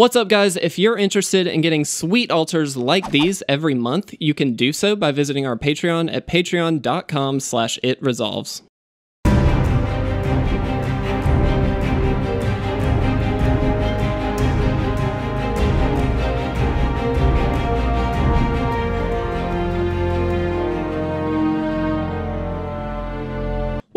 What's up guys? If you're interested in getting sweet altars like these every month, you can do so by visiting our Patreon at patreon.com slash itresolves.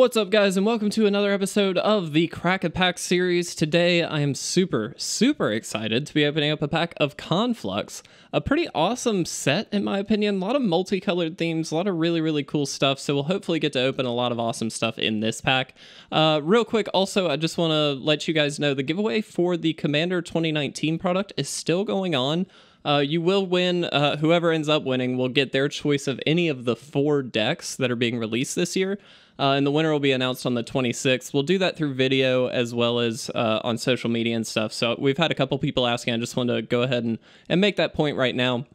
What's up, guys, and welcome to another episode of the Crack a Pack series. Today, I am super, super excited to be opening up a pack of Conflux. A pretty awesome set, in my opinion. A lot of multicolored themes, a lot of really, really cool stuff. So, we'll hopefully get to open a lot of awesome stuff in this pack. Uh, real quick, also, I just want to let you guys know the giveaway for the Commander 2019 product is still going on. Uh, you will win. Uh, whoever ends up winning will get their choice of any of the four decks that are being released this year. Uh, and the winner will be announced on the 26th. We'll do that through video as well as uh, on social media and stuff. So we've had a couple people asking. I just wanted to go ahead and, and make that point right now.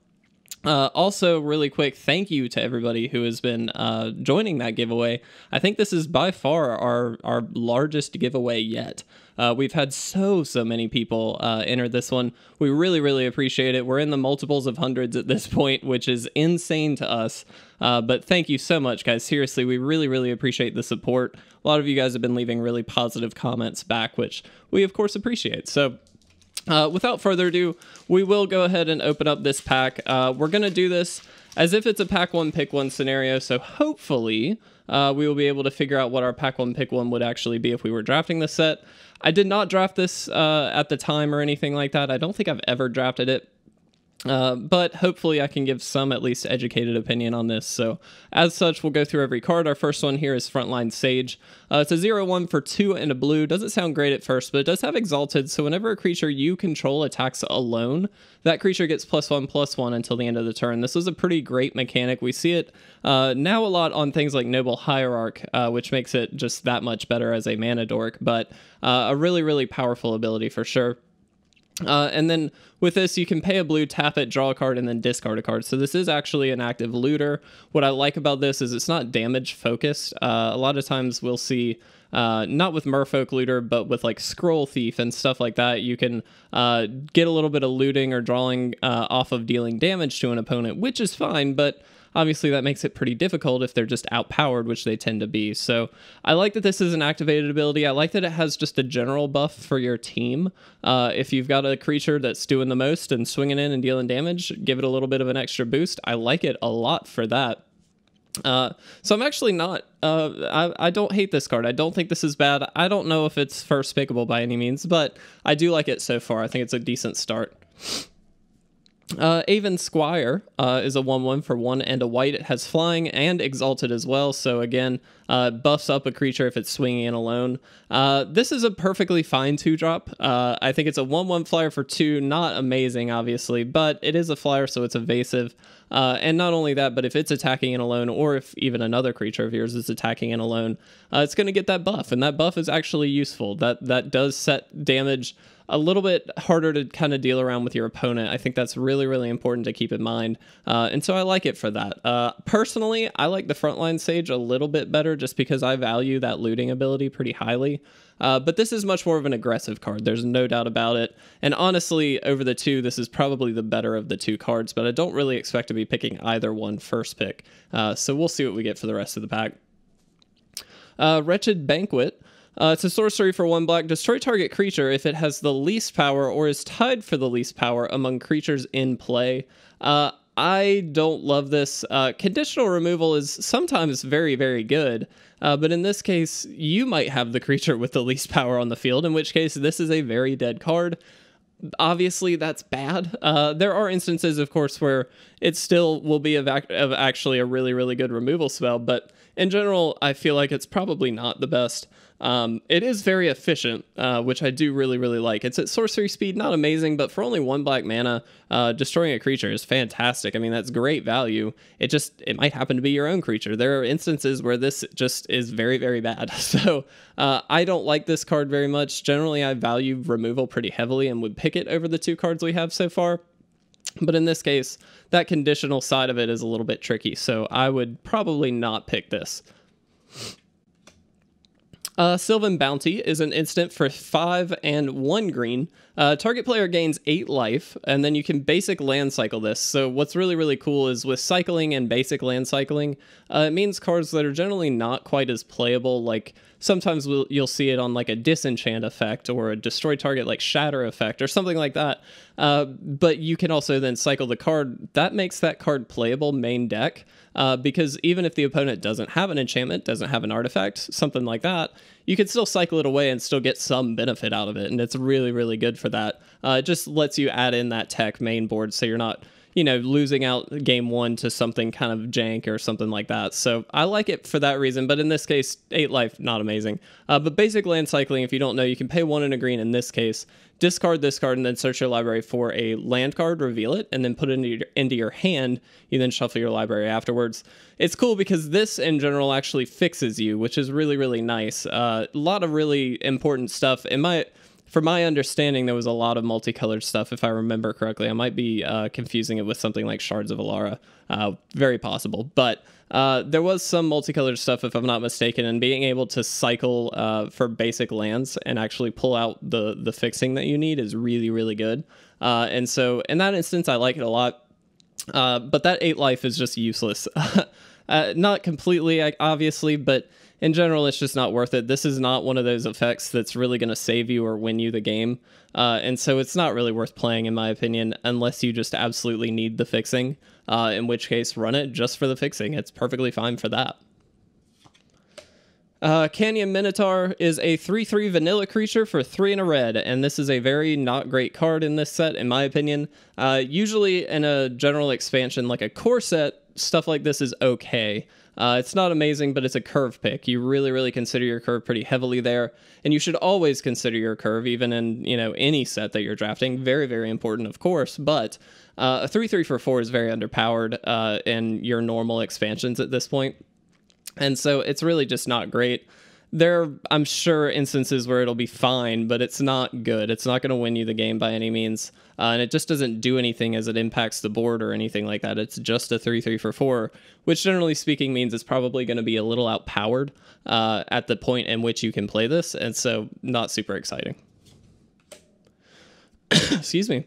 Uh, also, really quick, thank you to everybody who has been uh, joining that giveaway. I think this is by far our our largest giveaway yet. Uh, we've had so so many people uh, enter this one. We really really appreciate it. We're in the multiples of hundreds at this point, which is insane to us. Uh, but thank you so much, guys. Seriously, we really really appreciate the support. A lot of you guys have been leaving really positive comments back, which we of course appreciate. So uh, without further ado, we will go ahead and open up this pack. Uh, we're going to do this as if it's a pack one, pick one scenario. So hopefully uh, we will be able to figure out what our pack one, pick one would actually be if we were drafting the set. I did not draft this uh, at the time or anything like that. I don't think I've ever drafted it. Uh, but hopefully I can give some at least educated opinion on this. So as such, we'll go through every card. Our first one here is Frontline Sage. Uh, it's a 0-1 for 2 and a blue. Doesn't sound great at first, but it does have Exalted. So whenever a creature you control attacks alone, that creature gets plus 1, plus 1 until the end of the turn. This is a pretty great mechanic. We see it uh, now a lot on things like Noble Hierarch, uh, which makes it just that much better as a mana dork, but uh, a really, really powerful ability for sure. Uh, and then with this, you can pay a blue, tap it, draw a card, and then discard a card. So this is actually an active looter. What I like about this is it's not damage focused. Uh, a lot of times we'll see, uh, not with Merfolk Looter, but with like Scroll Thief and stuff like that, you can uh, get a little bit of looting or drawing uh, off of dealing damage to an opponent, which is fine, but obviously that makes it pretty difficult if they're just outpowered, which they tend to be. So I like that this is an activated ability. I like that it has just a general buff for your team. Uh, if you've got a creature that's doing the most and swinging in and dealing damage, give it a little bit of an extra boost. I like it a lot for that. Uh, so I'm actually not. Uh, I, I don't hate this card. I don't think this is bad. I don't know if it's first pickable by any means, but I do like it so far. I think it's a decent start. Uh, Aven Squire uh, is a 1 1 for 1 and a white. It has flying and exalted as well. So, again, uh, buffs up a creature if it's swinging in alone. Uh, this is a perfectly fine 2 drop. Uh, I think it's a 1 1 flyer for 2. Not amazing, obviously, but it is a flyer, so it's evasive. Uh, and not only that, but if it's attacking in alone, or if even another creature of yours is attacking in alone, it's going to get that buff. And that buff is actually useful. That, that does set damage a little bit harder to kind of deal around with your opponent. I think that's really, really important to keep in mind. Uh, and so I like it for that. Uh, personally, I like the frontline Sage a little bit better just because I value that looting ability pretty highly. Uh, but this is much more of an aggressive card. There's no doubt about it. And honestly, over the two, this is probably the better of the two cards, but I don't really expect to be picking either one first pick. Uh, so we'll see what we get for the rest of the pack. Uh, Wretched Banquet. Uh, it's a sorcery for one black. Destroy target creature if it has the least power or is tied for the least power among creatures in play. Uh, I don't love this. Uh, conditional removal is sometimes very, very good, uh, but in this case, you might have the creature with the least power on the field, in which case, this is a very dead card. Obviously, that's bad. Uh, there are instances, of course, where it still will be ac- of actually a really, really good removal spell, but in general, I feel like it's probably not the best. Um, it is very efficient, uh, which I do really, really like. It's at sorcery speed, not amazing, but for only one black mana, uh, destroying a creature is fantastic. I mean, that's great value. It just, it might happen to be your own creature. There are instances where this just is very, very bad. So uh, I don't like this card very much. Generally, I value removal pretty heavily and would pick it over the two cards we have so far. But in this case, that conditional side of it is a little bit tricky, so I would probably not pick this. Uh, Sylvan Bounty is an instant for five and one green. Uh, target player gains eight life, and then you can basic land cycle this. So what's really really cool is with cycling and basic land cycling, uh, it means cards that are generally not quite as playable. Like sometimes we'll, you'll see it on like a disenchant effect or a destroy target like shatter effect or something like that. Uh, but you can also then cycle the card. That makes that card playable main deck. Uh, because even if the opponent doesn't have an enchantment, doesn't have an artifact, something like that, you can still cycle it away and still get some benefit out of it. And it's really, really good for that. Uh, it just lets you add in that tech main board so you're not you know, losing out game one to something kind of jank or something like that. So I like it for that reason. But in this case, eight life, not amazing. Uh, but basic land cycling, if you don't know, you can pay one in a green in this case, discard this card, and then search your library for a land card, reveal it, and then put it into your, into your hand. You then shuffle your library afterwards. It's cool because this in general actually fixes you, which is really, really nice. Uh, a lot of really important stuff. It might from my understanding, there was a lot of multicolored stuff, if I remember correctly. I might be uh, confusing it with something like Shards of Alara. Uh, very possible. But uh, there was some multicolored stuff, if I'm not mistaken, and being able to cycle uh, for basic lands and actually pull out the, the fixing that you need is really, really good. Uh, and so, in that instance, I like it a lot. Uh, but that 8 life is just useless. not completely, obviously, but in general, it's just not worth it. This is not one of those effects that's really going to save you or win you the game. Uh, and so it's not really worth playing, in my opinion, unless you just absolutely need the fixing, uh, in which case, run it just for the fixing. It's perfectly fine for that. Uh, Canyon Minotaur is a 3 3 vanilla creature for 3 and a red, and this is a very not great card in this set, in my opinion. Uh, usually, in a general expansion like a core set, stuff like this is okay. Uh, it's not amazing, but it's a curve pick. You really, really consider your curve pretty heavily there, and you should always consider your curve, even in you know any set that you're drafting. Very, very important, of course. But uh, a three three for four is very underpowered uh, in your normal expansions at this point, and so it's really just not great there are, I'm sure, instances where it'll be fine, but it's not good. It's not going to win you the game by any means. Uh, and it just doesn't do anything as it impacts the board or anything like that. It's just a 3 3 for 4, which generally speaking means it's probably going to be a little outpowered uh, at the point in which you can play this. And so, not super exciting. Excuse me.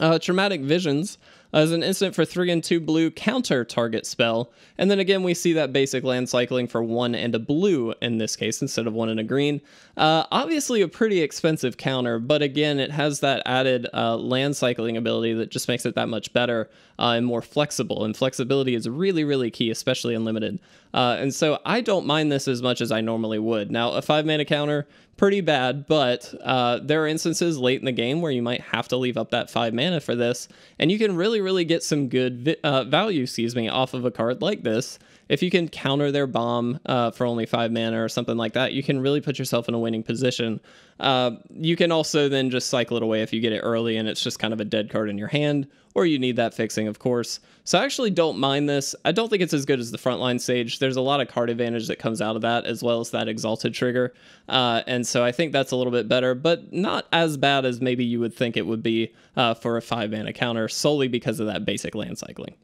Uh, traumatic visions as an instant for 3 and 2 blue counter target spell. And then again, we see that basic land cycling for 1 and a blue in this case instead of 1 and a green. Uh, obviously, a pretty expensive counter, but again, it has that added uh, land cycling ability that just makes it that much better uh, and more flexible. And flexibility is really, really key, especially in limited. Uh, and so I don't mind this as much as I normally would. Now, a 5 mana counter, pretty bad, but uh, there are instances late in the game where you might have to leave up that 5 mana for this, and you can really, really get some good uh, value, excuse me, off of a card like this. If you can counter their bomb uh, for only five mana or something like that, you can really put yourself in a winning position. Uh, you can also then just cycle it away if you get it early and it's just kind of a dead card in your hand, or you need that fixing, of course. So I actually don't mind this. I don't think it's as good as the frontline sage. There's a lot of card advantage that comes out of that, as well as that exalted trigger. Uh, and so I think that's a little bit better, but not as bad as maybe you would think it would be uh, for a five mana counter, solely because of that basic land cycling.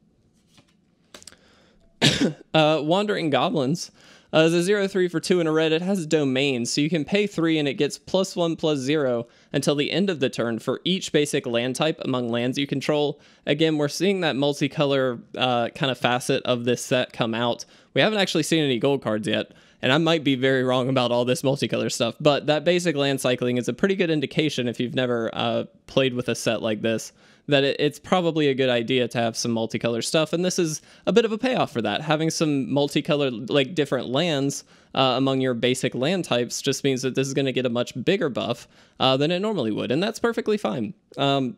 uh, Wandering Goblins. Uh, as a 0 3 for 2 in a red, it has domain, so you can pay 3 and it gets plus 1 plus 0 until the end of the turn for each basic land type among lands you control. Again, we're seeing that multicolor uh, kind of facet of this set come out. We haven't actually seen any gold cards yet, and I might be very wrong about all this multicolor stuff, but that basic land cycling is a pretty good indication if you've never uh, played with a set like this that it, it's probably a good idea to have some multicolor stuff. And this is a bit of a payoff for that. Having some multicolor, like different lands uh, among your basic land types just means that this is going to get a much bigger buff uh, than it normally would. And that's perfectly fine. Um,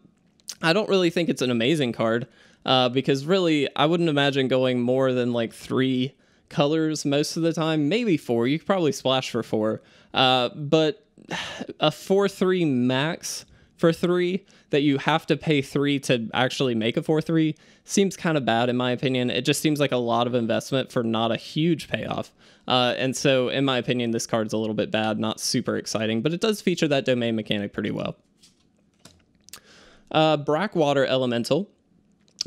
I don't really think it's an amazing card uh, because really, I wouldn't imagine going more than like three colors most of the time, maybe four. You could probably splash for four. Uh, but a 4 3 max for three that you have to pay three to actually make a 4 3 seems kind of bad in my opinion. It just seems like a lot of investment for not a huge payoff. Uh, and so, in my opinion, this card's a little bit bad, not super exciting, but it does feature that domain mechanic pretty well. Uh, Brackwater Elemental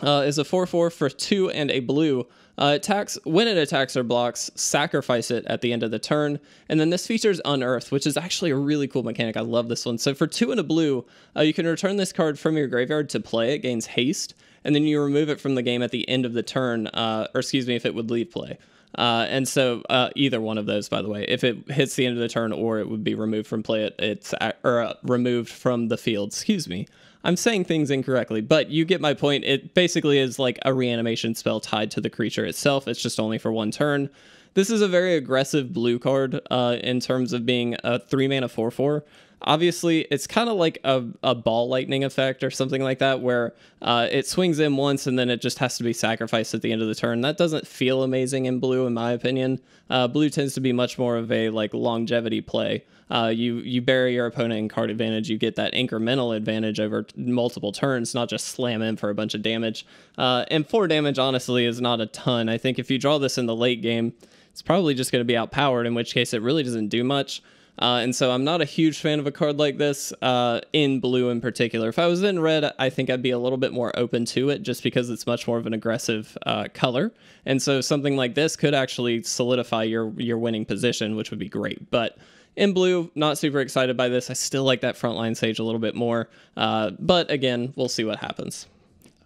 uh, is a 4 4 for 2 and a blue. Uh, attacks when it attacks or blocks, sacrifice it at the end of the turn. And then this feature is Unearth, which is actually a really cool mechanic. I love this one. So for two and a blue, uh, you can return this card from your graveyard to play. It gains haste, and then you remove it from the game at the end of the turn, uh, or excuse me, if it would leave play. Uh, and so uh, either one of those, by the way, if it hits the end of the turn or it would be removed from play, it, it's or uh, removed from the field. Excuse me. I'm saying things incorrectly, but you get my point. It basically is like a reanimation spell tied to the creature itself. It's just only for one turn. This is a very aggressive blue card uh, in terms of being a three mana 4 4. Obviously, it's kind of like a, a ball lightning effect or something like that, where uh, it swings in once and then it just has to be sacrificed at the end of the turn. That doesn't feel amazing in blue, in my opinion. Uh, blue tends to be much more of a like longevity play. Uh, you you bury your opponent in card advantage, you get that incremental advantage over multiple turns, not just slam in for a bunch of damage. Uh, and four damage, honestly, is not a ton. I think if you draw this in the late game, it's probably just going to be outpowered, in which case it really doesn't do much. Uh, and so I'm not a huge fan of a card like this uh, in blue in particular. If I was in red, I think I'd be a little bit more open to it just because it's much more of an aggressive uh, color. And so something like this could actually solidify your your winning position, which would be great. But in blue, not super excited by this. I still like that frontline sage a little bit more. Uh, but again, we'll see what happens.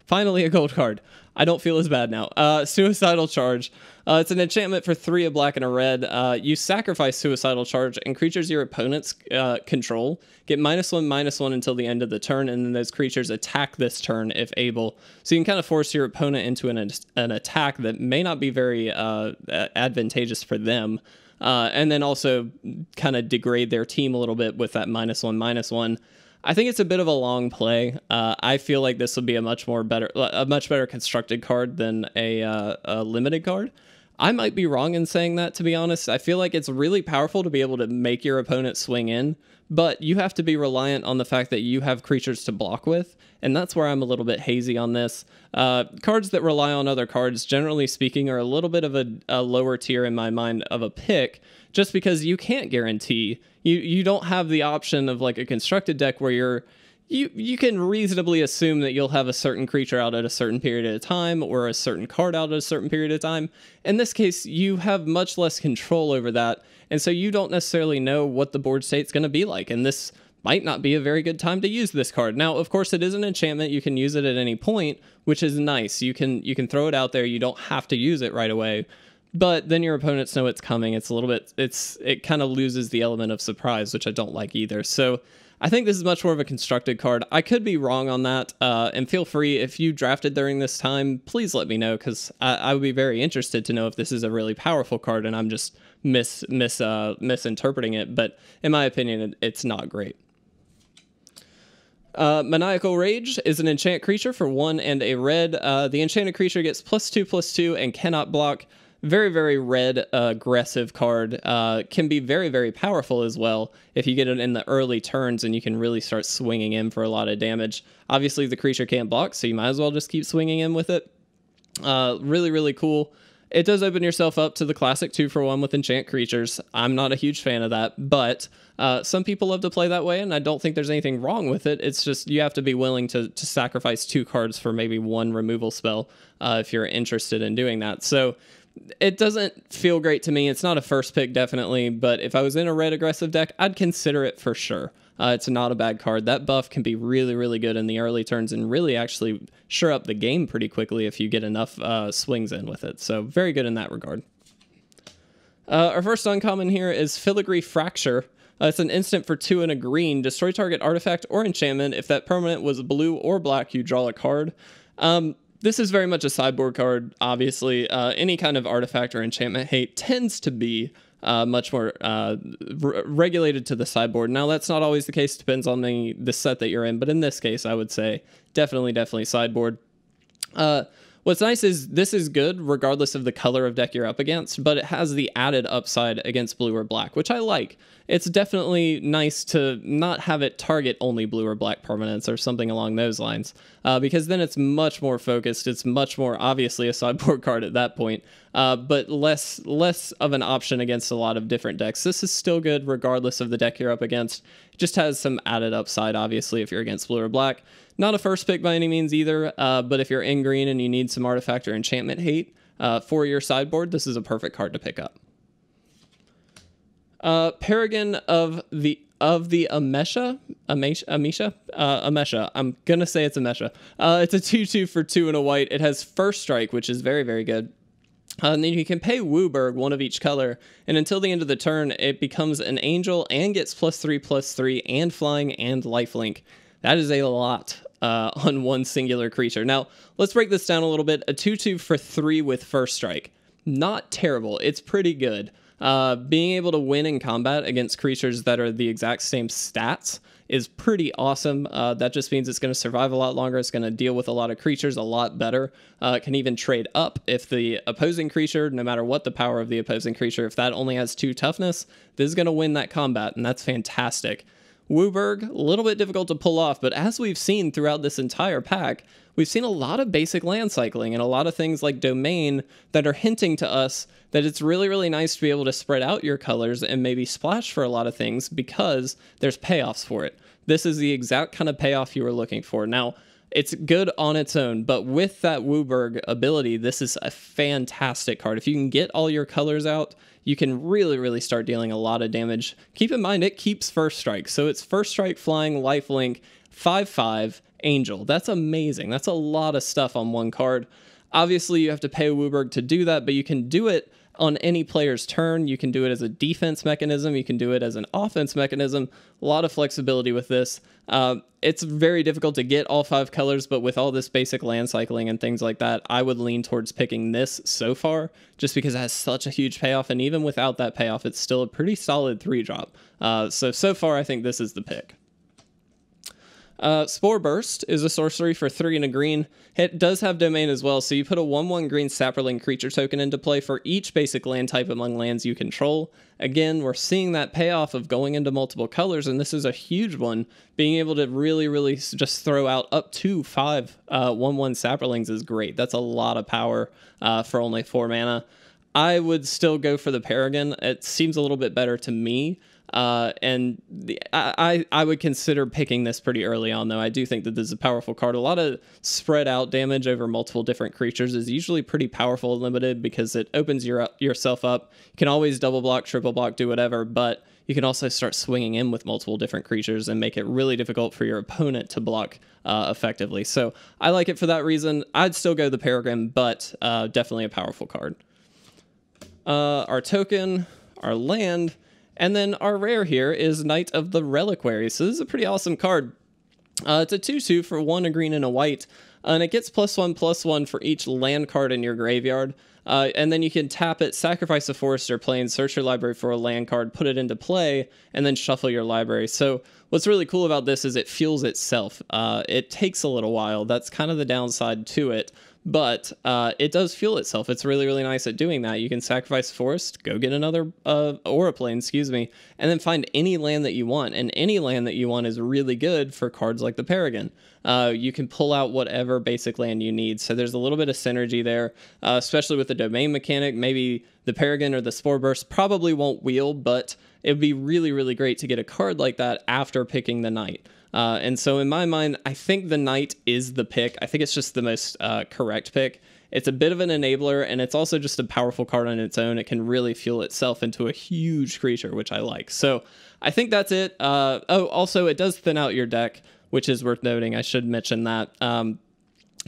Finally, a gold card. I don't feel as bad now. Uh, Suicidal Charge. Uh, it's an enchantment for three, a black and a red. Uh, you sacrifice Suicidal Charge, and creatures your opponents uh, control get minus one, minus one until the end of the turn, and then those creatures attack this turn if able. So you can kind of force your opponent into an, an attack that may not be very uh, advantageous for them. Uh, and then also kind of degrade their team a little bit with that minus one, minus one. I think it's a bit of a long play. Uh, I feel like this would be a much more better, a much better constructed card than a, uh, a limited card. I might be wrong in saying that, to be honest. I feel like it's really powerful to be able to make your opponent swing in, but you have to be reliant on the fact that you have creatures to block with, and that's where I'm a little bit hazy on this. Uh, cards that rely on other cards, generally speaking, are a little bit of a, a lower tier in my mind of a pick, just because you can't guarantee you you don't have the option of like a constructed deck where you're you you can reasonably assume that you'll have a certain creature out at a certain period of time or a certain card out at a certain period of time. In this case, you have much less control over that, and so you don't necessarily know what the board state's going to be like. And this might not be a very good time to use this card. Now, of course, it is an enchantment. You can use it at any point, which is nice. You can you can throw it out there. You don't have to use it right away but then your opponents know it's coming. It's a little bit it's it kind of loses the element of surprise, which I don't like either. So I think this is much more of a constructed card. I could be wrong on that, uh, and feel free if you drafted during this time, please let me know because I, I, would be very interested to know if this is a really powerful card and I'm just mis mis uh, misinterpreting it. But in my opinion, it, it's not great. Uh, Maniacal Rage is an enchant creature for one and a red. Uh, the enchanted creature gets plus two, plus two, and cannot block very very red uh, aggressive card uh, can be very very powerful as well if you get it in the early turns and you can really start swinging in for a lot of damage. Obviously the creature can't block so you might as well just keep swinging in with it. Uh, really really cool. It does open yourself up to the classic two for one with enchant creatures. I'm not a huge fan of that but uh, some people love to play that way and i don't think there's anything wrong with it. It's just you have to be willing to, to sacrifice two cards for maybe one removal spell uh, if you're interested in doing that. So it doesn't feel great to me. It's not a first pick, definitely, but if I was in a red aggressive deck, I'd consider it for sure. Uh, it's not a bad card. That buff can be really, really good in the early turns and really actually sure up the game pretty quickly if you get enough uh, swings in with it. So, very good in that regard. Uh, our first uncommon here is Filigree Fracture. Uh, it's an instant for two and a green. Destroy target artifact or enchantment. If that permanent was blue or black, you draw a card. Um, this is very much a sideboard card, obviously. Uh, any kind of artifact or enchantment hate tends to be uh, much more uh, re- regulated to the sideboard. Now, that's not always the case, depends on the, the set that you're in, but in this case, I would say definitely, definitely sideboard. What's nice is this is good regardless of the color of deck you're up against, but it has the added upside against blue or black, which I like. It's definitely nice to not have it target only blue or black permanents or something along those lines, uh, because then it's much more focused. It's much more obviously a sideboard card at that point, uh, but less less of an option against a lot of different decks. This is still good regardless of the deck you're up against. It just has some added upside, obviously, if you're against blue or black. Not a first pick by any means either, uh, but if you're in green and you need some artifact or enchantment hate uh, for your sideboard, this is a perfect card to pick up. Uh, Paragon of the of the Amesha, Amesha, Amesha, uh, Amesha. I'm gonna say it's Amesha. Uh, it's a two-two for two and a white. It has first strike, which is very very good. Uh, and then you can pay WUBRG one of each color, and until the end of the turn, it becomes an angel and gets plus three, plus three, and flying and lifelink. That is a lot uh, on one singular creature. Now, let's break this down a little bit. A 2 2 for three with first strike. Not terrible, it's pretty good. Uh, being able to win in combat against creatures that are the exact same stats is pretty awesome. Uh, that just means it's going to survive a lot longer. It's going to deal with a lot of creatures a lot better. Uh, it can even trade up if the opposing creature, no matter what the power of the opposing creature, if that only has two toughness, this is going to win that combat, and that's fantastic. WUBRG, a little bit difficult to pull off, but as we've seen throughout this entire pack, we've seen a lot of basic land cycling and a lot of things like domain that are hinting to us that it's really, really nice to be able to spread out your colors and maybe splash for a lot of things because there's payoffs for it. This is the exact kind of payoff you were looking for. Now, it's good on its own, but with that WUBRG ability, this is a fantastic card. If you can get all your colors out, you can really, really start dealing a lot of damage. Keep in mind, it keeps first strike. So it's first strike, flying, lifelink, 5 5, angel. That's amazing. That's a lot of stuff on one card. Obviously, you have to pay WUBRG to do that, but you can do it on any player's turn. You can do it as a defense mechanism. You can do it as an offense mechanism. A lot of flexibility with this. Uh, it's very difficult to get all five colors, but with all this basic land cycling and things like that, I would lean towards picking this so far, just because it has such a huge payoff. And even without that payoff, it's still a pretty solid three drop. Uh, so, so far, I think this is the pick. Uh, Spore Burst is a sorcery for three and a green. It does have domain as well, so you put a 1 1 green Saproling creature token into play for each basic land type among lands you control. Again, we're seeing that payoff of going into multiple colors, and this is a huge one. Being able to really, really just throw out up to five uh, 1 1 Saprolings is great. That's a lot of power uh, for only four mana. I would still go for the Paragon. It seems a little bit better to me. Uh, and the, I, I would consider picking this pretty early on, though. I do think that this is a powerful card. A lot of spread out damage over multiple different creatures is usually pretty powerful and limited because it opens your yourself up. You can always double block, triple block, do whatever, but you can also start swinging in with multiple different creatures and make it really difficult for your opponent to block uh, effectively. So I like it for that reason. I'd still go the Paragon, but uh, definitely a powerful card. Uh, our token, our land and then our rare here is Knight of the Reliquary. So this is a pretty awesome card. Uh, it's a 2 2 for one a green and a white. and it gets plus one plus one for each land card in your graveyard. Uh, and then you can tap it, sacrifice a forest or plain, search your library for a land card, put it into play, and then shuffle your library. So what's really cool about this is it fuels itself. Uh, it takes a little while. That's kind of the downside to it but uh, it does fuel itself. It's really, really nice at doing that. You can sacrifice forest, go get another uh, plane, excuse me, and then find any land that you want. And any land that you want is really good for cards like the Paragon. Uh, you can pull out whatever basic land you need. So there's a little bit of synergy there, uh, especially with the domain mechanic. Maybe the Paragon or the Spore Burst probably won't wheel, but it would be really, really great to get a card like that after picking the Knight. Uh, and so, in my mind, I think the Knight is the pick. I think it's just the most uh, correct pick. It's a bit of an enabler, and it's also just a powerful card on its own. It can really fuel itself into a huge creature, which I like. So, I think that's it. Uh, oh, also, it does thin out your deck, which is worth noting. I should mention that. Um,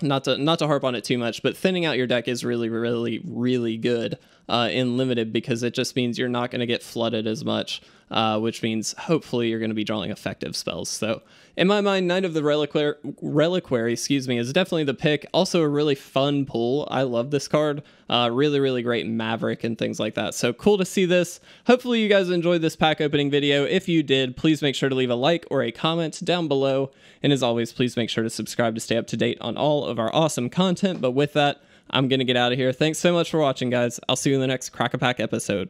not to not to harp on it too much, but thinning out your deck is really, really, really good uh, in limited because it just means you're not going to get flooded as much, uh, which means hopefully you're going to be drawing effective spells. So, in my mind, Knight of the Reliquary, Reliquary, excuse me, is definitely the pick. Also, a really fun pull. I love this card. Uh, really, really great Maverick and things like that. So cool to see this. Hopefully, you guys enjoyed this pack opening video. If you did, please make sure to leave a like or a comment down below. And as always, please make sure to subscribe to stay up to date on all of our awesome content. But with that, I'm going to get out of here. Thanks so much for watching, guys. I'll see you in the next Crack a Pack episode.